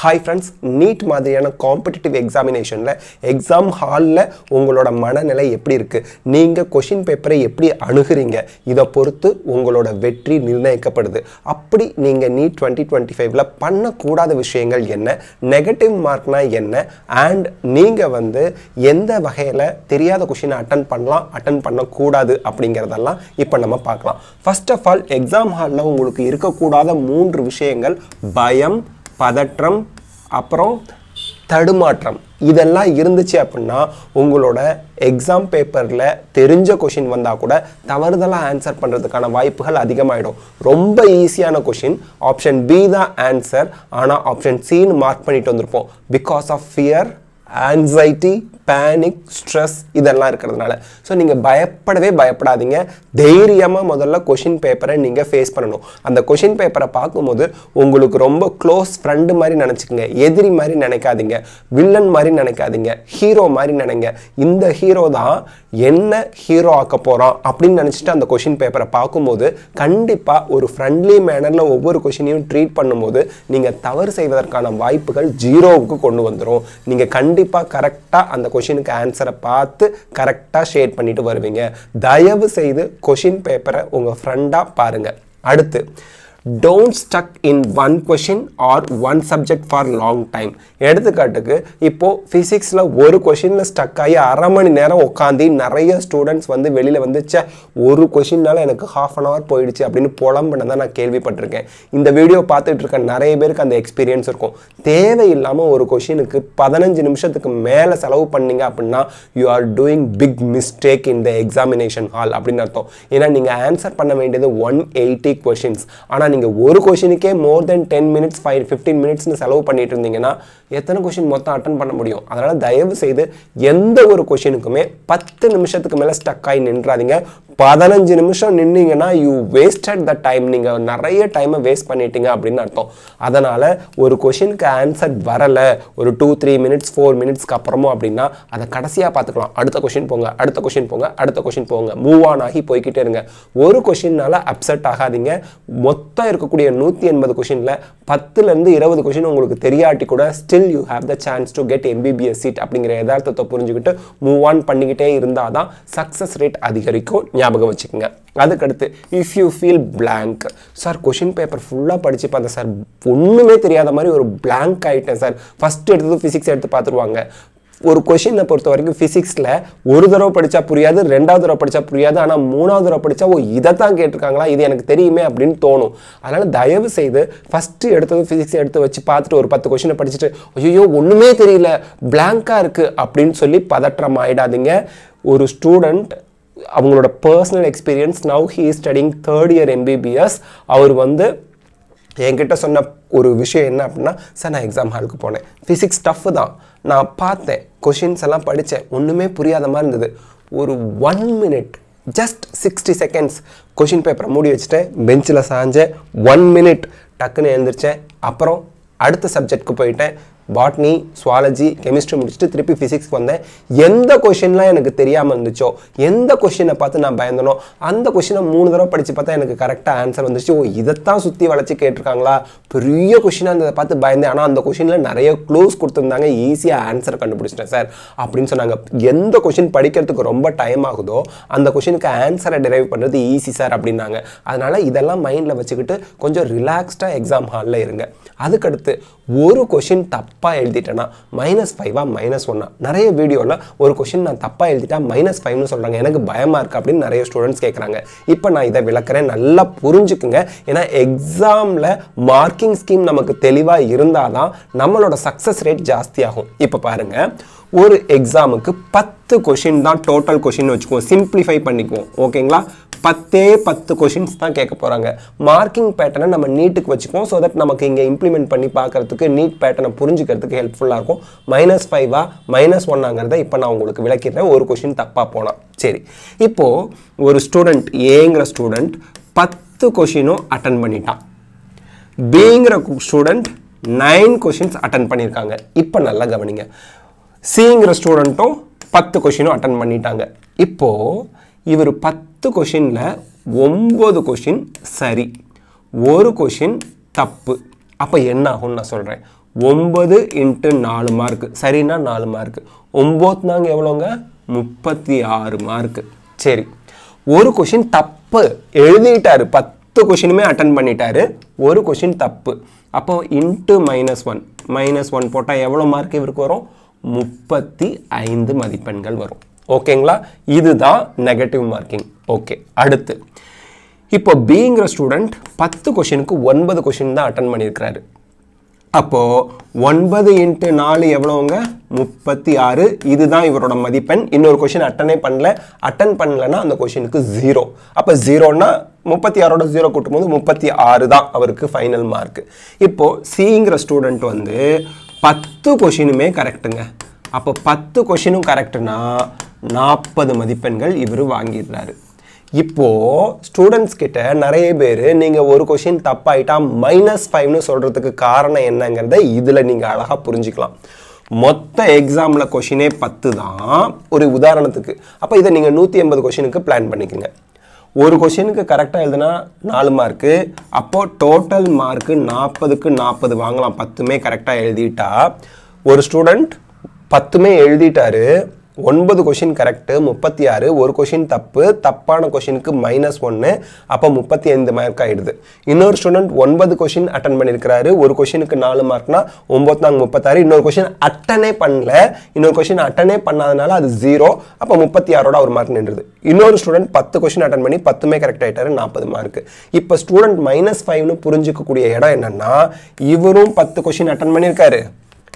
Hi friends NEET மாதிரியான competitive எக்ஸாமினேஷனில் exam ஹாலில் உங்களோட மனநிலை எப்படி இருக்குது நீங்கள் கொஷின் பேப்பரை எப்படி அணுகுறீங்க? இதை பொறுத்து உங்களோட வெற்றி நிர்ணயிக்கப்படுது. அப்படி நீங்கள் நீட் டுவெண்ட்டி டுவெண்ட்டி ஃபைவ்ல பண்ணக்கூடாத விஷயங்கள் என்ன? நெகட்டிவ் மார்க்னால் என்ன? அண்ட் நீங்கள் வந்து எந்த வகையில் தெரியாத கொஷினை அட்டன் பண்ணலாம் அட்டன் பண்ணக்கூடாது அப்படிங்கிறதெல்லாம் இப்போ நம்ம பார்க்கலாம். ஃபர்ஸ்ட் ஆஃப் ஆல் எக்ஸாம் ஹாலில் உங்களுக்கு இருக்கக்கூடாத மூன்று விஷயங்கள் பயம் பதற்றம் அப்புறம் தடுமாற்றம். இதெல்லாம் இருந்துச்சு அப்படின்னா உங்களோட எக்ஸாம் பேப்பரில் தெரிஞ்ச கொஷின் வந்தால் கூட தவறுதலாக ஆன்சர் பண்ணுறதுக்கான வாய்ப்புகள் அதிகமாகிடும் ரொம்ப ஈஸியான கொஷின் ஆப்ஷன் பி தான் ஆன்சர் ஆனால் ஆப்ஷன் சின்னு மார்க் பண்ணிட்டு வந்திருப்போம். Because of fear anxiety panic stress இதெல்லாம் இருக்கிறதுனால. ஸோ நீங்கள் பயப்படவே பயப்படாதீங்க. தைரியமாக முதல்ல கொஷின் பேப்பரை நீங்கள் ஃபேஸ் பண்ணணும். அந்த கொஷின் பேப்பரை பார்க்கும்போது உங்களுக்கு ரொம்ப க்ளோஸ் ஃப்ரெண்டு மாதிரி நினச்சிக்கங்க. எதிரி மாதிரி நினைக்காதீங்க. வில்லன் மாதிரி நினைக்காதீங்க. ஹீரோ மாதிரி நினைங்க. இந்த ஹீரோ தான் என்ன ஹீரோ ஆக்க போகிறோம் அப்படின்னு நினச்சிட்டு அந்த கொஷின் பேப்பரை பார்க்கும்போது கண்டிப்பாக ஒரு ஃப்ரெண்ட்லி மேனரில் ஒவ்வொரு கொஷினையும் ட்ரீட் பண்ணும்போது நீங்கள் தவறு செய்வதற்கான வாய்ப்புகள் ஜீரோவுக்கு கொண்டு வந்துடும் நீங்கள் கண்டிப்பாக கரெக்டாக அந்த கொஷின் கொஷினுக்கு ஆன்சரை பார்த்து கரெக்டாக ஷேட் பண்ணிட்டு வருவீங்க. தயவு செய்து கொஷின் பேப்பரை உங்கள் ஃப்ரெண்டாக பாருங்கள் அடுத்து don't stuck in one question or one subject for long time எடுத்துக்காட்டுக்கு இப்போது ஃபிசிக்ஸில் ஒரு கொஷினில் ஸ்டக் ஆகி அரை மணி நேரம் உட்காந்து நிறைய ஸ்டூடெண்ட்ஸ் வந்து வெளியில் வந்துச்சே ஒரு கொஷின்னால எனக்கு ஹாஃப் அன் ஹவர் போயிடுச்சு அப்படின்னு புலம்புனதை நான் கேள்விப்பட்டிருக்கேன். இந்த வீடியோ பார்த்துட்டு இருக்க நிறைய பேருக்கு அந்த எக்ஸ்பீரியன்ஸ் இருக்கும். தேவையில்லாமல் ஒரு கொஷினுக்கு பதினஞ்சு நிமிஷத்துக்கு மேலே செலவு பண்ணீங்க அப்படின்னா you are doing big mistake in the examination hall அப்படின்னு அர்த்தம். ஏன்னா நீங்கள் ஆன்சர் பண்ண வேண்டியது ஒன் எயிட்டி கொஷின்ஸ் ஆனால் நீங்கள் ஒரு கொஷினுக்கே more than ten minutes five fifteen மினிட்ஸ்னு செலவு பண்ணிட்டு இருந்தீங்கன்னா எத்தனை கொஷின் மொத்தம் அட்டன் பண்ண முடியும்? அதனால் தயவு செய்து எந்த ஒரு கொஷினுக்குமே பத்து நிமிஷத்துக்கு மேலே ஸ்டக் ஆகி நின்றாதீங்க. பதினஞ்சு நிமிஷம் நின்னீங்கன்னா யூ வேஸ்டட் த டைம் நீங்கள் நிறைய டைமை வேஸ்ட் பண்ணிட்டீங்க அப்படின்னு அர்த்தம். அதனால் ஒரு கொஷினுக்கு ஆன்சர் வரலை ஒரு டூ த்ரீ மினிட்ஸ் ஃபோர் மினிட்ஸ்க்கு அப்புறமும் அப்படின்னா அதை கடைசியாக பார்த்துக்கலாம். அடுத்த கொஷின் போங்க அடுத்த கொஷின் போங்க அடுத்த கொஷின் போங்க. மூவ் ஆன் ஆகி போய்கிட்டே இருங்க. ஒரு கொஷின்னால அப்செட் ஆகாதீங்க. மொத்தம் இருக்கக்கூடிய நூற்றி எண்பது கொஷினில் பத்துலேருந்து இருபது கொஷின் உங்களுக்கு தெரியாட்டி கூட still you have the chance to get MBBS seat அப்படிங்கிற யதார்த்தத்தை புரிஞ்சுக்கிட்டு மூவ் ஆன் பண்ணிக்கிட்டே இருந்தால் தான் சக்ஸஸ் ரேட் அதிகரிக்கும். ஞாபகம் வச்சுக்கோங்க. அதுக்கடுத்து if you feel blank sir question paper ஃபுல்லாக படித்து பார்த்தேன் சார் ஒன்றுமே தெரியாத மாதிரி ஒரு பிளாங்க் ஆகிட்டேன் சார் ஃபஸ்ட் எடுத்தது ஃபிசிக்ஸ் எடுத்து பார்த்துருவாங்க. ஒரு கொஷினை பொறுத்த வரைக்கும் ஃபிசிக்ஸில் ஒரு தடவை படித்தா புரியாது ரெண்டாவது தடவை படித்தா புரியாது ஆனால் மூணாவது தடவை படித்தா ஓ இதை தான் கேட்டிருக்காங்களா இது எனக்கு தெரியுமே அப்படின்னு தோணும். அதனால் தயவு செய்து ஃபஸ்ட்டு எடுத்தது ஃபிசிக்ஸ் எடுத்து வச்சு பார்த்துட்டு ஒரு பத்து கொஷினை படிச்சுட்டு ஐயோ ஒன்றுமே தெரியல பிளாங்காக இருக்குது அப்படின்னு சொல்லி பதற்றம் ஆயிடாதீங்க. ஒரு ஸ்டூடெண்ட் அவங்களோட personal experience now he studying third year MBBS அவர் வந்து என்கிட்ட சொன்ன ஒரு விஷயம் என்ன அப்படின்னா சார் நான் எக்ஸாம் ஹாலுக்கு போனேன். ஃபிசிக்ஸ் டஃப் தான். நான் பார்த்தேன். கொஷின்ஸ் எல்லாம் படித்தேன். ஒன்றுமே புரியாத மாதிரி இருந்தது. ஒரு one minute just sixty seconds question பேப்பரை மூடி வச்சுட்டேன் பெஞ்சில் சாஞ்சேன். ஒன் மினிட் டக்குன்னு எழுந்திரிச்சேன். அப்புறம் அடுத்த சப்ஜெக்ட்க்கு போயிட்டேன். பாட்னி சுவாலஜி கெமிஸ்ட்ரி முடிச்சுட்டு திருப்பி ஃபிசிக்ஸ்க்கு வந்தேன். எந்த கொஷின்லாம் எனக்கு தெரியாமல் இருந்துச்சோ எந்த கொஷினை பார்த்து நான் பயந்தனோ அந்த கொஷினை மூணு தடவை படித்து பார்த்தா எனக்கு கரெக்டாக ஆன்சர் வந்துச்சு ஓ இதைத்தான் சுற்றி வளைச்சி கேட்டிருக்காங்களா? பெரிய கொஷினாக இருந்ததை பார்த்து பயந்தேன். ஆனால் அந்த கொஷினில் நிறைய க்ளூஸ் கொடுத்துருந்தாங்க. ஈஸியாக ஆன்சர் கண்டுபிடிச்சிட்டேன் சார் அப்படின்னு சொன்னாங்க. எந்த கொஷின் படிக்கிறதுக்கு ரொம்ப டைம் ஆகுதோ அந்த கொஷினுக்கு ஆன்சரை டிரைவ் பண்ணுறது ஈஸி சார் அப்படின்னாங்க. அதனால் இதெல்லாம் மைண்டில் வச்சுக்கிட்டு கொஞ்சம் ரிலாக்ஸ்டாக எக்ஸாம் ஹாலில் இருங்க. அதுக்கடுத்து ஒரு கொஷின் தப்பாக எழுதிட்டேன்னா மைனஸ் ஃபைவா மைனஸ் ஒன்னா நிறைய வீடியோவில் ஒரு கொஷின் நான் தப்பாக எழுதிட்டா மைனஸ் ஃபைவ்னு சொல்கிறாங்க எனக்கு பயமாக இருக்குது அப்படின்னு நிறைய ஸ்டூடெண்ட்ஸ் கேட்குறாங்க இப்போ நான் இதை விளக்குறேன். நல்லா புரிஞ்சுக்குங்க. ஏன்னா எக்ஸாமில் மார்க்கிங் ஸ்கீம் நமக்கு தெளிவாக இருந்தால் தான் நம்மளோட சக்ஸஸ் ரேட் ஜாஸ்தியாகும். இப்போ பாருங்கள் ஒரு எக்ஸாமுக்கு பத்து கொஷின் தான் டோட்டல் கொஷின் வச்சுக்குவோம். சிம்பிளிஃபை பண்ணிக்குவோம். ஓகேங்களா பத்தே பத்து கொஷின்ஸ் தான் கேட்க போகிறாங்க மார்க்கிங் பேட்டர்னை நம்ம நீட்டுக்கு வச்சுக்குவோம். ஸோ தட் நமக்கு இங்கே இம்ப்ளிமெண்ட் பண்ணி பார்க்கறதுக்கு நீட் பேட்டர்னை புரிஞ்சுக்கிறதுக்கு ஹெல்ப்ஃபுல்லாக இருக்கும். மைனஸ் ஃபைவா மைனஸ் ஒன்னாங்கிறத இப்போ நான் உங்களுக்கு விளக்கிடுறேன். ஒரு கொஷின் தப்பாக போனால் சரி. இப்போது ஒரு ஸ்டூடெண்ட் ஏங்கிற ஸ்டூடெண்ட் பத்து கொஷினும் அட்டன் பண்ணிட்டான். பிங்கிற ஸ்டூடெண்ட் நைன் கொஷின்ஸ் அட்டன் பண்ணியிருக்காங்க. இப்போ நல்லா கவனிங்க. சிங்கிற ஸ்டூடெண்ட்டும் பத்து கொஷினும் அட்டன் பண்ணிட்டாங்க. இப்போது இவர் பத்து கொஷினில் ஒம்பது கொஷின் சரி ஒரு கொஷின் தப்பு. அப்போ என்ன ஆகும்னு நான் சொல்கிறேன் ஒன்பது இன்ட்டு நாலு மார்க்கு சரின்னா நாலு மார்க்கு ஒம்பது நாங்க எவ்வளோங்க? முப்பத்தி ஆறு மார்க்கு சரி ஒரு கொஷின் தப்பு. எழுதிட்டாரு. பத்து கொஷினுமே அட்டன் பண்ணிட்டாரு. ஒரு கொஷின் தப்பு. அப்போ into minus one minus one போட்டால் எவ்வளோ மார்க் இவருக்கு வரும்? முப்பத்தி ஐந்து மதிப்பெண்கள் வரும். ஓகேங்களா இதுதான் நெகட்டிவ் மார்க்கிங் ஓகே அடுத்து. இப்போ பிங்கிற ஸ்டூடெண்ட் பத்து கொஷினுக்கு ஒன்பது கொஷின் தான் அட்டன் பண்ணியிருக்கிறாரு. அப்போது ஒன்பது இன்ட்டு நாலு எவ்வளோங்க முப்பத்தி ஆறு. இதுதான் இவரோட மதிப்பெண். இன்னொரு கொஷின் அட்டனே பண்ணல. அட்டன் பண்ணலன்னா அந்த கொஷினுக்கு ஜீரோ அப்போ ஜீரோன்னா முப்பத்தி ஆறோட ஜீரோ கூட்டும் போது முப்பத்தி ஆறு தான் அவருக்கு ஃபைனல் மார்க் இப்போது சிங்கிற ஸ்டூடெண்ட் வந்து பத்து கொஷினுமே கரெக்டுங்க அப்போ பத்து கொஷினும் கரெக்டுனா நாற்பது மதிப்பெண்கள் இவர் வாங்கிடுறாரு. இப்போது ஸ்டூடெண்ட்ஸ் கிட்ட நிறைய பேர் நீங்கள் ஒரு கொஷின் தப்பாயிட்டா மைனஸ் ஃபைவ்னு சொல்கிறதுக்கு காரணம் என்னங்கிறத இதில் நீங்கள் அழகாக புரிஞ்சுக்கலாம். மொத்த எக்ஸாமில் கொஷினே பத்து தான் ஒரு உதாரணத்துக்கு. அப்போ இதை நீங்கள் நூற்றி எண்பது கொஷினுக்கு பிளான் பண்ணிக்கோங்க. ஒரு கொஷினுக்கு கரெக்டாக எழுதுனா நாலு மார்க்கு அப்போது டோட்டல் மார்க்கு நாற்பதுக்கு நாற்பது வாங்கலாம். பத்துமே கரெக்டாக எழுதிட்டா. ஒரு ஸ்டூடெண்ட் பத்துமே எழுதிட்டாரு. ஒன்பது கொஷின் கரெக்டு முப்பத்தி ஆறு ஒரு கொஷின் தப்பு தப்பான கொஷினுக்கு மைனஸ் ஒன்று அப்போ முப்பத்தி ஐந்து மார்க் ஆகிடுது இன்னொரு ஸ்டூடெண்ட் ஒன்பது கொஷின் அட்டன் பண்ணியிருக்கிறாரு ஒரு கொஷினுக்கு நாலு மார்க்னா ஒம்பது நாங்கள் முப்பத்தாறு இன்னொரு கொஷின் அட்டனே பண்ணல இன்னொரு கொஷின் அட்டனே பண்ணாதனால அது ஜீரோ அப்போ முப்பத்தி ஆறோட ஒரு மார்க் நின்றுது. இன்னொரு ஸ்டூடெண்ட் பத்து கொஷின் அட்டன் பண்ணி பத்துமே கரெக்ட் ஆகிட்டாரு நாற்பது மார்க் இப்போ ஸ்டூடெண்ட் மைனஸ் ஃபைவ்னு புரிஞ்சுக்கக்கூடிய இடம் என்னென்னா இவரும் பத்து கொஷின் அட்டன் பண்ணியிருக்காரு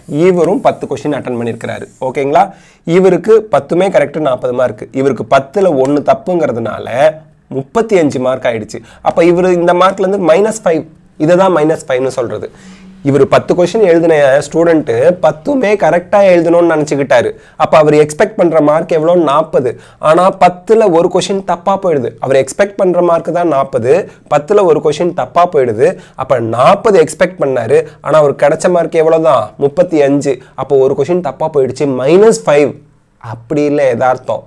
இவரும் பத்து கொஷின் அட்டன் பண்ணியிருக்கிறாரு. ஓகேங்களா? இவருக்கு பத்துமே கரெக்டு நாற்பது மார்க் இவருக்கு பத்தில் ஒன்று தப்புங்கிறதுனால முப்பத்தி அஞ்சு மார்க் ஆயிடுச்சு. அப்போ இவர் இந்த மார்க்லேருந்து மைனஸ் ஃபைவ் இதை தான் மைனஸ் ஃபைவ்னு சொல்கிறது இவர் பத்து கொஷின் எழுதின ஸ்டூடெண்ட்டு பத்துமே கரெக்டாக எழுதணும்னு நினச்சிக்கிட்டாரு. அப்போ அவர் எக்ஸ்பெக்ட் பண்ணுற மார்க் எவ்வளோ? நாற்பது ஆனால் பத்தில் ஒரு கொஷின் தப்பாக போயிடுது. அவர் எக்ஸ்பெக்ட் பண்ணுற மார்க் தான் நாற்பது பத்தில் ஒரு கொஷின் தப்பாக போயிடுது. அப்போ நாற்பது எக்ஸ்பெக்ட் பண்ணார். ஆனால் அவர் கிடைச்ச மார்க் எவ்வளோ தான் முப்பத்தி அஞ்சு. அப்போ ஒரு கொஷின் தப்பாக போயிடுச்சு. மைனஸ் ஃபைவ் அப்படி இல்லை எதார்த்தம்.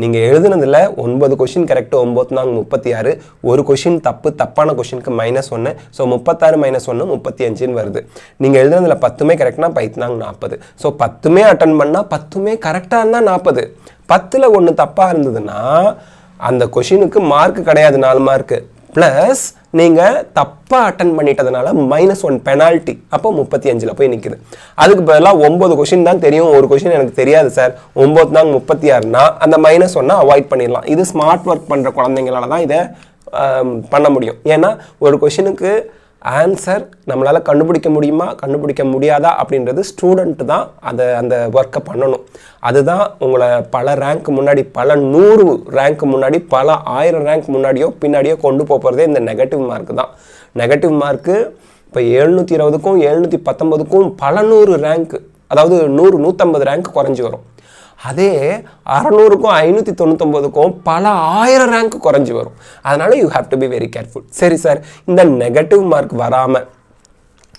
நீங்கள் எழுதுனதில் ஒன்பது கொஷின் கரெக்டு ஒம்பது நாங்க முப்பத்தி ஆறு. ஒரு கொஷின் தப்பு தப்பான கொஷினுக்கு மைனஸ் ஒன்று ஸோ முப்பத்தாறு மைனஸ் ஒன்று முப்பத்தி அஞ்சுன்னு வருது. நீங்கள் எழுதுனதில் பத்துமே கரெக்ட்னா பைத்னாங்க நாற்பது. ஸோ பத்துமே அட்டன் பண்ணால் பத்துமே கரெக்டாக இருந்தால் நாற்பது. பத்தில் ஒன்று தப்பாக இருந்ததுன்னா அந்த கொஷினுக்கு மார்க் கிடையாது நாலு மார்க்கு ப்ளஸ் நீங்கள் தப்பாக அட்டன் பண்ணிட்டதுனால மைனஸ் ஒன் பெனால்ட்டி அப்போ முப்பத்தி அஞ்சில் போய் நிற்குது அதுக்கு பதிலாக ஒம்பது கொஷின் தான் தெரியும். ஒரு கொஷின் எனக்கு தெரியாது சார் ஒம்பது தான் முப்பத்தி ஆறுனா அந்த மைனஸ் ஒன்னை அவாய்ட் பண்ணிடலாம். இது ஸ்மார்ட் ஒர்க் பண்ணுற குழந்தைங்களால தான் இதை பண்ண முடியும். ஏன்னா ஒரு கொஷினுக்கு ஆன்சர் நம்மளால் கண்டுபிடிக்க முடியுமா கண்டுபிடிக்க முடியாதா அப்படின்றது ஸ்டூடெண்ட்டு தான் அதை அந்த ஒர்க்கை பண்ணணும். அதுதான் உங்களை பல ரேங்க் முன்னாடி பல நூறு ரேங்க் முன்னாடி பல ஆயிரம் ரேங்க் முன்னாடியோ பின்னாடியோ கொண்டு போகிறதே இந்த நெகட்டிவ் மார்க் தான். நெகட்டிவ் மார்க்கு இப்போ எழுநூற்றி இருபதுக்கும் எழுநூற்றி பத்தொம்பதுக்கும் பல நூறு ரேங்க் அதாவது நூறு நூற்றம்பது ரேங்க் குறைஞ்சி வரும். அதே அறநூறுக்கும் ஐநூற்றி தொண்ணூத்தொம்பதுக்கும் பல ஆயிரம் ரேங்க் குறைஞ்சி வரும். அதனால் you have to be very careful சரி சார் இந்த நெகட்டிவ் மார்க் வராமல்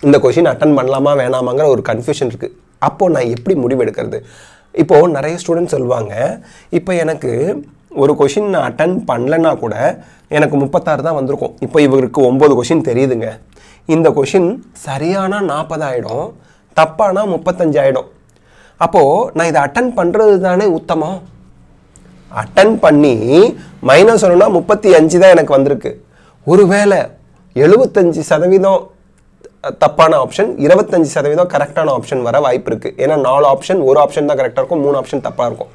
இந்த கொஷின் அட்டன் பண்ணலாமா வேணாமாங்கிற ஒரு கன்ஃபியூஷன் இருக்குது அப்போது நான் எப்படி முடிவெடுக்கிறது இப்போது நிறைய ஸ்டூடெண்ட் சொல்லுவாங்க இப்போ எனக்கு ஒரு கொஷின் நான் அட்டன் பண்ணலன்னா கூட எனக்கு முப்பத்தாறு தான் வந்திருக்கும். இப்போ இவருக்கு ஒம்பது கொஷின் தெரியுதுங்க. இந்த கொஷின் சரியானா நாற்பதாயிடும் தப்பானா முப்பத்தஞ்சாயிடும். அப்போது நான் இதை அட்டன் பண்ணுறது தானே உத்தமம் அட்டன் பண்ணி மைனஸ் ஒன்றுனா முப்பத்தி அஞ்சு தான் எனக்கு வந்திருக்கு. ஒருவேளை எழுபத்தஞ்சு சதவீதம் தப்பான ஆப்ஷன் இருபத்தஞ்சு சதவீதம் கரெக்டான ஆப்ஷன் வர வாய்ப்பு இருக்குது ஏன்னா நாலு ஆப்ஷன் ஒரு ஆப்ஷன் தான் கரெக்டாக இருக்கும் மூணு ஆப்ஷன் தப்பாக இருக்கும்.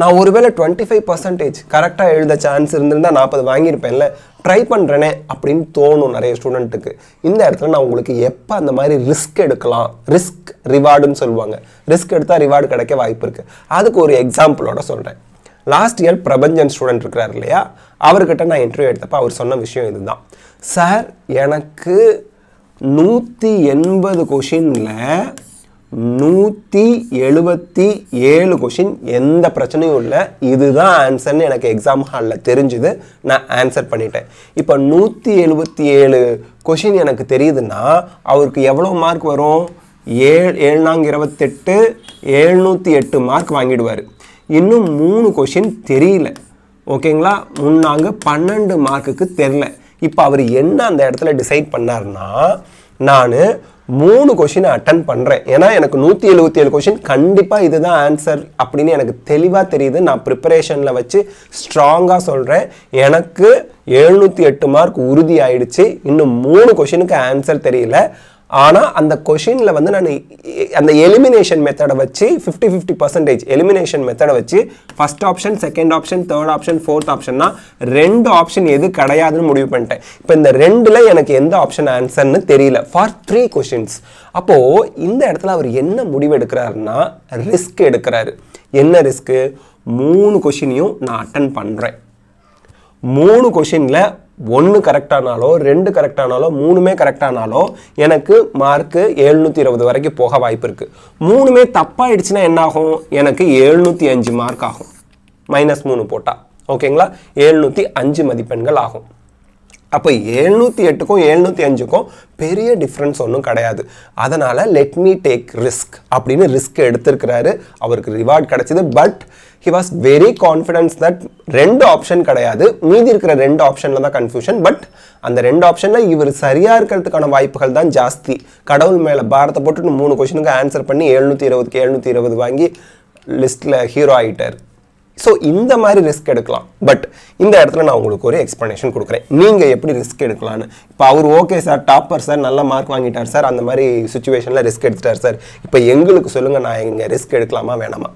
நான் ஒருவேளை டுவெண்ட்டி ஃபைவ் பர்சன்டேஜ் கரெக்டாக எழுத சான்ஸ் இருந்திருந்தால் நாற்பது வாங்கியிருப்பேன்ல ட்ரை பண்ணுறேனே அப்படின்னு தோணும் நிறைய ஸ்டூடெண்ட்டுக்கு இந்த இடத்துல நான் உங்களுக்கு எப்போ அந்த மாதிரி ரிஸ்க் எடுக்கலாம் ரிஸ்க் ரிவார்டுன்னு சொல்லுவாங்க. ரிஸ்க் எடுத்தால் ரிவார்டு கிடைக்க வாய்ப்பு இருக்குது அதுக்கு ஒரு எக்ஸாம்பிளோட சொல்கிறேன் லாஸ்ட் இயர் பிரபஞ்சன் ஸ்டூடெண்ட் இருக்கிறார் இல்லையா? அவர்கிட்ட நான் இன்டர்வியூ எடுத்தப்போ அவர் சொன்ன விஷயம் இதுதான். சார் எனக்கு நூற்றி எண்பது கொஷினில் நூற்றி எழுபத்தி ஏழு கொஷின் எந்த பிரச்சனையும் இல்லை. இதுதான் ஆன்சர்னு எனக்கு எக்ஸாம் ஹாலில் தெரிஞ்சுது. நான் ஆன்சர் பண்ணிட்டேன். இப்போ நூற்றி எழுபத்தி ஏழு கொஷின் எனக்கு தெரியுதுன்னா அவருக்கு எவ்வளோ மார்க் வரும்? ஏழு ஏழ்நாங்க இருபத்தெட்டு எழுநூற்றி எட்டு மார்க் வாங்கிடுவார். இன்னும் மூணு கொஷின் தெரியல. ஓகேங்களா? முன்னாங்க பன்னெண்டு மார்க்குக்கு தெரில இப்போ அவர் என்ன அந்த இடத்துல டிசைட் பண்ணாருன்னா நான் மூணு கொஷினை அட்டன் பண்ணுறேன் ஏன்னா எனக்கு நூற்றி எழுபத்தி ஏழு கொஷின் கண்டிப்பாக இதுதான் ஆன்சர் அப்படின்னு எனக்கு தெளிவாக தெரியுது. நான் ப்ரிப்பரேஷனில் வச்சு ஸ்ட்ராங்காக சொல்கிறேன் எனக்கு எழுநூற்றி எட்டு மார்க் உறுதி ஆயிடுச்சு. இன்னும் மூணு கொஷினுக்கு ஆன்சர் தெரியல. ஆனால் அந்த கொஷினில் வந்து நான் அந்த எலிமினேஷன் மெத்தடை வச்சு ஃபிஃப்டி ஃபிஃப்டி பர்சன்டேஜ் எலிமினேஷன் மெத்தடை வச்சு first option second option third option fourth ஆப்ஷன்னா ரெண்டு ஆப்ஷன் எது கிடையாதுன்னு முடிவு பண்ணிட்டேன். இப்போ இந்த ரெண்டில் எனக்கு எந்த ஆப்ஷன் ஆன்சர்னு தெரியல. ஃபார் த்ரீ கொஷின்ஸ் அப்போது இந்த இடத்துல அவர் என்ன முடிவு எடுக்கிறாருன்னா ரிஸ்க் எடுக்கிறாரு. என்ன ரிஸ்க்கு மூணு கொஷினையும் நான் அட்டன் பண்ணுறேன் மூணு கொஷினில் ஒன்று கரெக்டானாலோ ரெண்டு கரெக்டானாலோ மூணுமே கரெக்டானாலோ எனக்கு மார்க்கு எழுநூற்றி இருபது வரைக்கும் போக வாய்ப்பு இருக்குது மூணுமே தப்பாயிடுச்சுன்னா என்ன ஆகும் எனக்கு எழுநூற்றி அஞ்சு மார்க் ஆகும். மைனஸ் மூணு போட்டால் ஓகேங்களா எழுநூற்றி அஞ்சு மதிப்பெண்கள் ஆகும். அப்போ எழுநூற்றி எட்டுக்கும் எழுநூற்றி அஞ்சுக்கும் பெரிய டிஃப்ரென்ஸ் ஒன்றும் கிடையாது. அதனால் லெட் மீ டேக் ரிஸ்க் அப்படின்னு ரிஸ்க் எடுத்திருக்கிறாரு. அவருக்கு ரிவார்ட் கிடச்சிது. But he was very confidence that ரெண்டு ஆப்ஷன் கிடையாது. மீதி இருக்கிற ரெண்டு ஆப்ஷனில் தான் கன்ஃபியூஷன் பட் அந்த ரெண்டு ஆப்ஷனில் இவர் சரியாக இருக்கிறதுக்கான வாய்ப்புகள் தான் ஜாஸ்தி. கடவுள் மேலே பாரத்தை போட்டுட்டு மூணு கொஷினுக்கு ஆன்சர் பண்ணி எழுநூற்றி இருபதுக்கு எழுநூற்றி இருபது வாங்கி லிஸ்ட்டில் ஹீரோ ஆகிட்டார் ஸோ இந்த மாதிரி ரிஸ்க் எடுக்கலாம். பட் இந்த இடத்துல நான் உங்களுக்கு ஒரு எக்ஸ்ப்ளனேஷன் கொடுக்குறேன். நீங்கள் எப்படி ரிஸ்க் எடுக்கலான்னு இப்போ அவர் ஓகே சார் டாப்பர் சார் நல்ல மார்க் வாங்கிட்டார் சார் அந்த மாதிரி சுச்சுவேஷனில் ரிஸ்க் எடுத்துட்டார் சார் இப்போ எங்களுக்கு சொல்லுங்கள் நான் இங்கே ரிஸ்க் எடுக்கலாமா வேணாமா?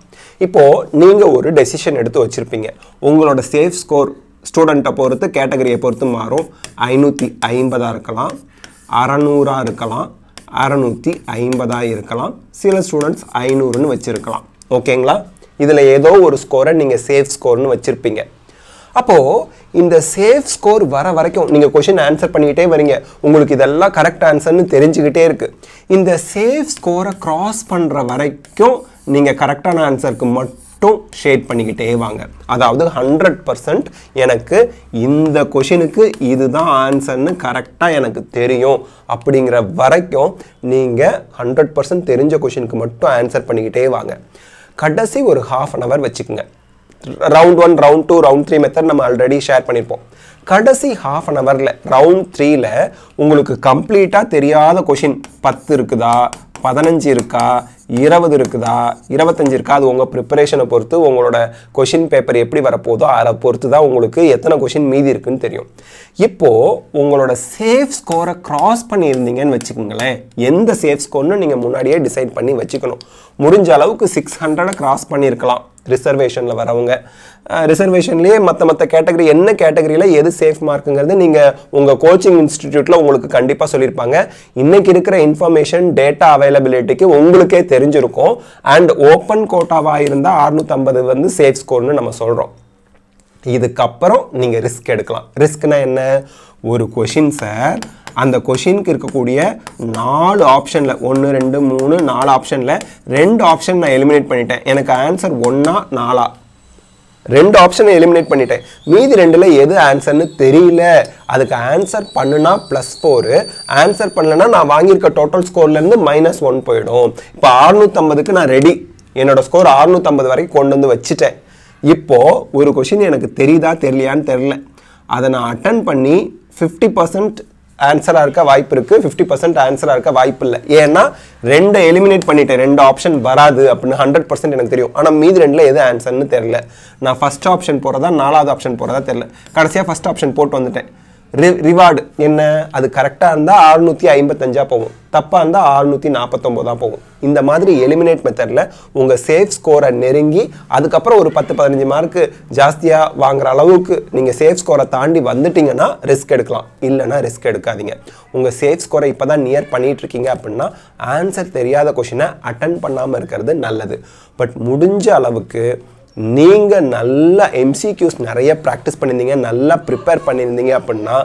இப்போது நீங்கள் ஒரு டெசிஷன் எடுத்து வச்சுருப்பீங்க. உங்களோட சேஃப் ஸ்கோர் ஸ்டூடெண்ட்டை பொறுத்து கேட்டகரியை பொறுத்து மாறும். ஐநூற்றி ஐம்பதாக இருக்கலாம். அறநூறாக இருக்கலாம். அறநூற்றி ஐம்பதாக இருக்கலாம். சில ஸ்டூடெண்ட்ஸ் ஐநூறுன்னு வச்சுருக்கலாம். ஓகேங்களா இதில் ஏதோ ஒரு ஸ்கோரை நீங்கள் சேஃப் ஸ்கோர்னு வச்சுருப்பீங்க. அப்போது இந்த சேஃப் ஸ்கோர் வர வரைக்கும் நீங்கள் கொஷின் ஆன்சர் பண்ணிக்கிட்டே வரீங்க. உங்களுக்கு இதெல்லாம் கரெக்ட் ஆன்சர்னு தெரிஞ்சுக்கிட்டே இருக்குது இந்த சேஃப் ஸ்கோரை க்ராஸ் பண்ணுற வரைக்கும் நீங்கள் கரெக்டான ஆன்சருக்கு மட்டும் ஷேட் பண்ணிக்கிட்டே வாங்க. அதாவது ஹண்ட்ரட் பர்சன்ட் எனக்கு இந்த கொஷினுக்கு இதுதான் ஆன்சர்னு கரெக்டாக எனக்கு தெரியும். அப்படிங்கிற வரைக்கும் நீங்கள் ஹண்ட்ரட் பர்சன்ட் தெரிஞ்ச கொஷினுக்கு மட்டும் ஆன்சர் பண்ணிக்கிட்டே வாங்க. கடைசி ஒரு ஹாஃப் அன் ஹவர் வச்சுக்கோங்க. Round one round two round three method நம்ம ஆல்ரெடி ஷேர் பண்ணியிருப்போம் கடைசி ஹாஃப் அன் ஹவரில் ரவுண்ட் த்ரீல உங்களுக்கு கம்ப்ளீட்டாக தெரியாத கொஷின் பத்து இருக்குதா? பதினஞ்சு இருக்கா? இருபது இருக்குதா? இருபத்தஞ்சு இருக்கா? அது உங்கள் ப்ரிப்பரேஷனை பொறுத்து உங்களோட கொஷின் பேப்பர் எப்படி வரப்போதோ அதை பொறுத்து தான் உங்களுக்கு எத்தனை கொஷின் மீதி இருக்குன்னு தெரியும். இப்போது உங்களோட சேஃப் ஸ்கோரை க்ராஸ் பண்ணியிருந்தீங்கன்னு வச்சுக்கோங்களேன். எந்த சேஃப் ஸ்கோர்னு நீங்கள் முன்னாடியே டிசைட் பண்ணி வச்சுக்கணும். முடிஞ்ச அளவுக்கு சிக்ஸ் ஹண்ட்ரடை க்ராஸ் பண்ணியிருக்கலாம். ரிசர்வேஷனில் வரவங்க. ரிசர்வேஷன்லேயே மற்ற மற்ற கேட்டகரி என்ன கேட்டகரியில் எது சேஃப் மார்க்குங்கிறது நீங்கள் உங்கள் கோச்சிங் இன்ஸ்டிடியூட்டில் உங்களுக்கு கண்டிப்பாக சொல்லியிருப்பாங்க இன்றைக்கி இருக்கிற இன்ஃபர்மேஷன் டேட்டா அவைலபிலிட்டிக்கு உங்களுக்கே தெரிஞ்சிருக்கும். அண்ட் ஓப்பன் கோட்டாவாக இருந்தால் அறுநூற்றம்பது வந்து சேஃப் ஸ்கோர்னு நம்ம சொல்கிறோம் இதுக்கப்புறம் நீங்கள் ரிஸ்க் எடுக்கலாம். ரிஸ்க்னால் என்ன? ஒரு கொஷின் சார் அந்த கொஷினுக்கு இருக்கக்கூடிய நாலு ஆப்ஷனில் ஒன்று ரெண்டு மூணு நாலு ஆப்ஷனில் ரெண்டு ஆப்ஷன் நான் எலிமினேட் பண்ணிட்டேன். எனக்கு ஆன்சர் ஒன்றா நாலா? ரெண்டு ஆப்ஷனை எலிமினேட் பண்ணிட்டேன். மீதி ரெண்டில் எது ஆன்சர்னு தெரியல. அதுக்கு ஆன்சர் பண்ணுனா ப்ளஸ் ஃபோரு ஆன்சர் பண்ணலன்னா நான் வாங்கியிருக்க டோட்டல் ஸ்கோர்லேருந்து மைனஸ் ஒன் போயிடும். இப்போ அறுநூற்றம்பதுக்கு நான் ரெடி என்னோடய ஸ்கோர் அறுநூற்றம்பது வரைக்கும் கொண்டு வந்து வச்சுட்டேன். இப்போது ஒரு கொஷின் எனக்கு தெரியுதா தெரியலையான்னு தெரில அதை நான் அட்டன் பண்ணி ஃபிஃப்டி பர்சன்ட் ஆன்சராக இருக்க வாய்ப்பு இருக்குது ஃபிஃப்டி பர்சன்ட் ஆன்சராக இருக்க வாய்ப்பு இல்லை. ஏன்னா ரெண்டை எலிமினேட் பண்ணிட்டேன். ரெண்டு ஆப்ஷன் வராது அப்படின்னு ஹண்ட்ரட் பர்சன்ட் எனக்கு தெரியும். ஆனால் மீதி ரெண்டில் எது ஆன்சர்னு தெரில நான் ஃபஸ்ட் ஆப்ஷன் போகிறதா நாலாவது ஆப்ஷன் போகிறதா தெரில கடைசியாக ஃபஸ்ட் ஆப்ஷன் போட்டு வந்துட்டேன். ரிவார்டு என்ன? அது கரெக்டாக இருந்தால் அறுநூற்றி ஐம்பத்தஞ்சா போகும். தப்பாக இருந்தால் அறுநூற்றி நாற்பத்தொம்போதா போகும். இந்த மாதிரி எலிமினேட் மெத்தடில் உங்கள் சேஃப் ஸ்கோரை நெருங்கி அதுக்கப்புறம் ஒரு பத்து பதினஞ்சு மார்க்கு ஜாஸ்தியாக வாங்குற அளவுக்கு நீங்கள் சேஃப் ஸ்கோரை தாண்டி வந்துட்டீங்கன்னா ரிஸ்க் எடுக்கலாம். இல்லைன்னா ரிஸ்க் எடுக்காதீங்க. உங்கள் சேஃப் ஸ்கோரை இப்போ தான் நியர் பண்ணிகிட்டு இருக்கீங்க அப்படின்னா ஆன்சர் தெரியாத கொஷினை அட்டன் பண்ணாமல் இருக்கிறது நல்லது. பட் முடிஞ்ச அளவுக்கு நீங்கள் நல்லா எம்சிக்யூஸ் நிறைய ப்ராக்டிஸ் பண்ணியிருந்தீங்க நல்லா ப்ரிப்பேர் பண்ணியிருந்தீங்க அப்படின்னா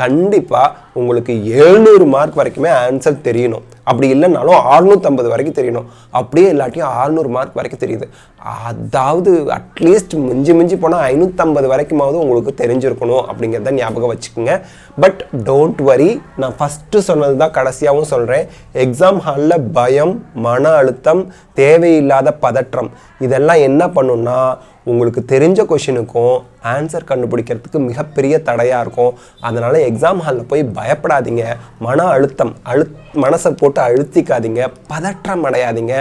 கண்டிப்பாக உங்களுக்கு எழுநூறு மார்க் வரைக்குமே ஆன்சர் தெரியணும். அப்படி இல்லைனாலும் அறுநூற்றம்பது வரைக்கும் தெரியணும். அப்படியே இல்லாட்டியும் அறுநூறு மார்க் வரைக்கும் தெரியுது. அதாவது அட்லீஸ்ட் மிஞ்சி மிஞ்சி போனால் ஐநூற்றம்பது வரைக்குமாவது உங்களுக்கு தெரிஞ்சிருக்கணும் அப்படிங்கிறத ஞாபகம் வச்சுக்கோங்க. பட் டோன்ட் வரி நான் ஃபஸ்ட்டு சொன்னது தான் கடைசியாகவும் சொல்கிறேன் எக்ஸாம் ஹாலில் பயம் மன அழுத்தம் தேவையில்லாத பதற்றம். இதெல்லாம் என்ன பண்ணுன்னா உங்களுக்கு தெரிஞ்ச கொஷினுக்கும் ஆன்சர் கண்டுபிடிக்கிறதுக்கு மிகப்பெரிய தடையாக இருக்கும். அதனால் எக்ஸாம் ஹாலில் போய் பயப்படாதீங்க. மன அழுத்தம் அழு மனசை போட்டு அழுத்திக்காதீங்க. பதற்றம் அடையாதீங்க.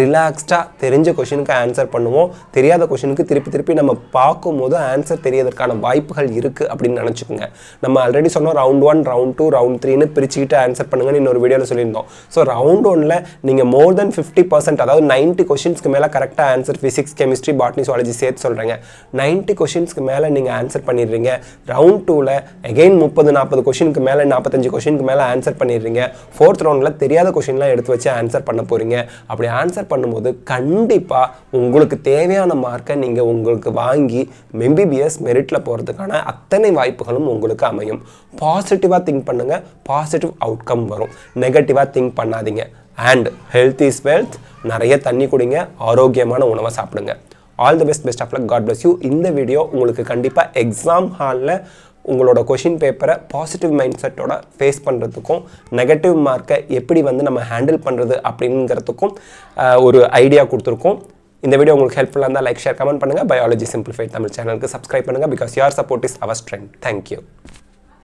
ரிலாக்ஸ்டாக தெரிஞ்ச கொஷினுக்கு ஆன்சர் பண்ணுவோம். தெரியாத கொஷினுக்கு திருப்பி திருப்பி நம்ம பார்க்கும்போது ஆன்சர் தெரியறதுக்கான வாய்ப்புகள் இருக்குது அப்படின்னு நினச்சிக்கோங்க. நம்ம ஆல்ரெடி சொன்னோம் round one round two round த்ரீன்னு பிரிச்சுக்கிட்டு ஆன்சர் பண்ணுங்கன்னு இன்னொரு வீடியோவில் சொல்லியிருந்தோம். ஸோ ரவுண்ட் ஒனில் நீங்கள் மோர் தென் ஃபிஃப்டி பர்சன்ட் அதாவது நைன்ட்டி கொஷின்ஸ்க்கு மேலே கரெக்டாக answer physics chemistry botany zoology சேர்த்து சொல்கிறேங்க நைன்ட்டி கொஷின்ஸ்க்கு மேலே நீங்கள் ஆன்சர் பண்ணிடுறீங்க. ரவுண்ட் டூவில் அகெயின் முப்பது நாற்பது கொஷினுக்கு மேலே நாற்பத்தஞ்சு கொஷினுக்கு மேலே ஆன்சர் பண்ணிடுறீங்க. ஃபோர்த் ரவுண்டில் தெரியாத கொஷின்லாம் எடுத்து வச்சு ஆன்சர் பண்ண போகிறீங்க அப்படி ஆன்சர் பண்ணும்போது கண்டிப்பாக உங்களுக்கு தேவையான மார்க்கை நீங்கள் உங்களுக்கு வாங்கி எம்பிபிஎஸ் மெரிட்டில் போகிறதுக்கான அத்தனை வாய்ப்புகளும் உங்களுக்கு அமையும். பாசிட்டிவாக திங்க் பண்ணுங்கள் பாசிட்டிவ் அவுட்கம் வரும். நெகட்டிவாக திங்க் பண்ணாதீங்க. அண்ட் ஹெல்த் இஸ் வெல்த் நிறைய தண்ணி குடிங்க. ஆரோக்கியமான உணவை சாப்பிடுங்க. All the best best of luck God bless you இந்த வீடியோ உங்களுக்கு கண்டிப்பாக எக்ஸாம் ஹாலில் உங்களோட கொஷின் பேப்பரை பாசிட்டிவ் மைண்ட் செட்டோட ஃபேஸ் பண்ணுறதுக்கும் நெகட்டிவ் மார்க்கை எப்படி வந்து நம்ம ஹேண்டில் பண்ணுறது அப்படிங்கிறதுக்கும் ஒரு ஐடியா கொடுத்துருக்கோம். இந்த வீடியோ உங்களுக்கு ஹெல்ப்ஃபுல்லாக இருந்தால் லைக் ஷேர் கமெண்ட் பண்ணுங்கள் பயாலஜி சிம்பிளிஃபைட் தமிழ் சேனலுக்கு சப்ஸ்கிரைப் பண்ணுங்கள் because your support is our strength thank you